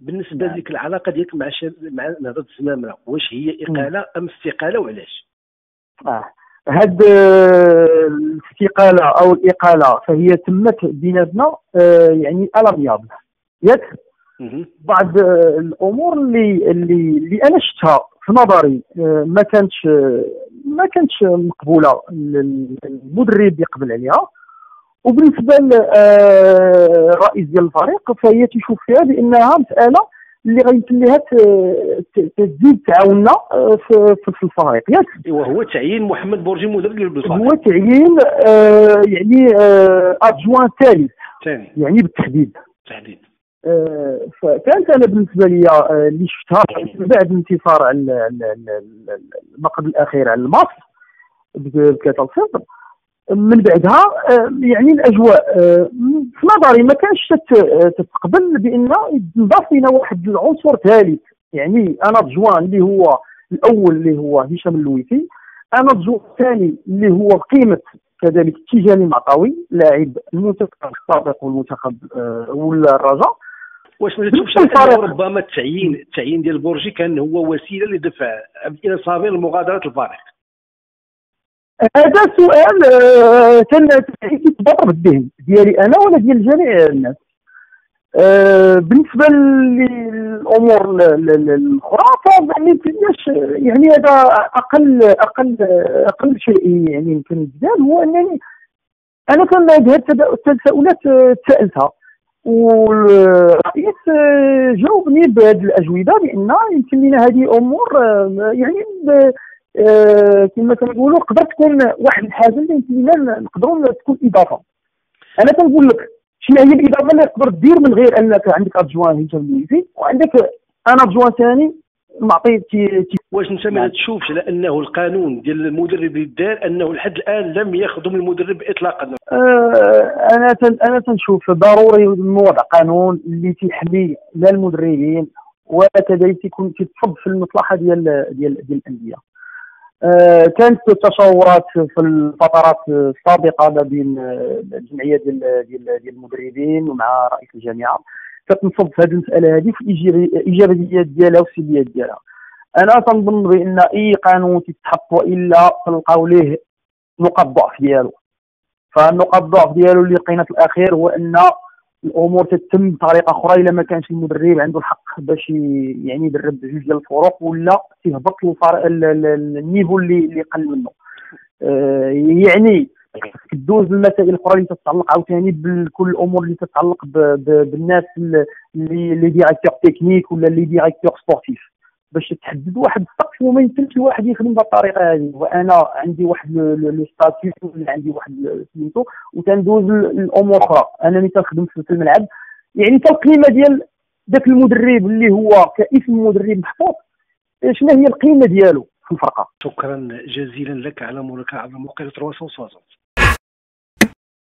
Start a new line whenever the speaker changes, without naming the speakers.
بالنسبة
نعم.
لك العلاقة ديالك مع شر... مع نهضة الزمامره واش هي إقالة أم استقالة وعلاش؟
آه. هاد آه، الاستقالة أو الإقالة فهي تمت بيناتنا آه، يعني الاميابل ياك. بعض آه، الأمور اللي اللي اللي أنا شفتها في نظري آه، ما كانتش آه، ما كانتش مقبولة ال- المدرب يقبل عليها وبالنسبة للرئيس ديال الفريق فهي تشوف فيها بأنها مسألة اللي غيمكن لها تزيد تعاوننا آه، في الفريق. ياك
وهو تعيين محمد بورجي مدرب للبصره
هو تعيين آه، يعني ادجوان ثالث.
ثاني.
يعني بالتحديد.
تحديد
آه، فكانت أنا بالنسبة لي آه، اللي شفتها من بعد الانتصار على ال- ال- ال- ال- المقعد الأخير على المصر بثلاثه صفر من بعدها آه، يعني الأجواء آه، في نظري ما كانش تت- تتقبل بأن ينضاف لنا واحد العنصر ثالث. يعني أنا جوان اللي هو الأول اللي هو هشام اللويسي أنا الجوان الثاني اللي هو قيمة كذلك تيجاني معطاوي لاعب المنتخب السابق والمنتخب آه، والرجاء
واش ما تشوفش ربما التعيين التعيين ديال بورجي كان هو وسيلة لدفع إلى صابر لمغادره الفريق
هذا سؤال آه، كان يتضرب بالذهن ديالي أنا ولا ديال جميع الناس؟ آه، بالنسبة للأمور ال- ال- ال- الأخرى فما يمكنناش يعني هذا أقل أقل أقل شيء يعني يمكن يتقال هو أنني أنا كان هذه التساؤلات آه، تسالتها والرئيس آه، جاوبني بهذه الأجوبة بأن يمكن لنا هذه امور آه، يعني آه، كما كنقولوا تقدر تكون واحد الحاجة اللي يمكن نقدروا تكون إضافة أنا كنقول لك شنو هي الإضافة اللي تقدر دير من غير أنك عندك ادجوان هشام الميزي وعندك أنا ادجوان ثاني معطي تي تي
واش انت ما. تشوفش على أنه القانون ديال المدرب اللي دار أنه لحد الآن لم يخدم المدرب اطلاقا
آه، أنا تن أنا تنشوف ضروري وضع قانون اللي تيحمي لا المدربين ولا كذلك تيكون تتصب في المصلحة ديال ديال ديال الأندية كانت تشاورات في الفترات السابقة ما بين آه، الجمعية ديال ديال المدربين ومع رئيس الجامعة. كتنصب في هذه المسألة هذه في الايجابيات ديالها والسلبيات ديالها. أنا تنظن بأن أي قانون تيتحط والا تلقاو ليه نقاط ضعف ديالو. فالنقاط الضعف ديالو اللي لقينا في الأخير هو أن الأمور تتم بطريقة أخرى إلا ما كانش المدرب عنده الحق باش يعني يدرب جوج ديال الفرق ولا ال- ال niveau اللي اللي قل منه. آه، يعني تدوز المسائل الأخرى اللي تتعلق عاوتاني بكل الأمور اللي تتعلق بالناس اللي اللي directeur technique ولا اللي directeur sportif باش تحدد واحد السقف وما يمكنش الواحد يخدم بهذه الطريقة هذه. وأنا عندي واحد le statut ولا عندي واحد سميتو وتندوز الأمور أخرى. أنا ملي تنخدم في الملعب يعني القيمه ديال ذاك المدرب اللي هو كاسم مدرب محطوط شنو هي القيمة ديالو في الفرقة؟
شكرا جزيلا لك على مراجعه على موقع 360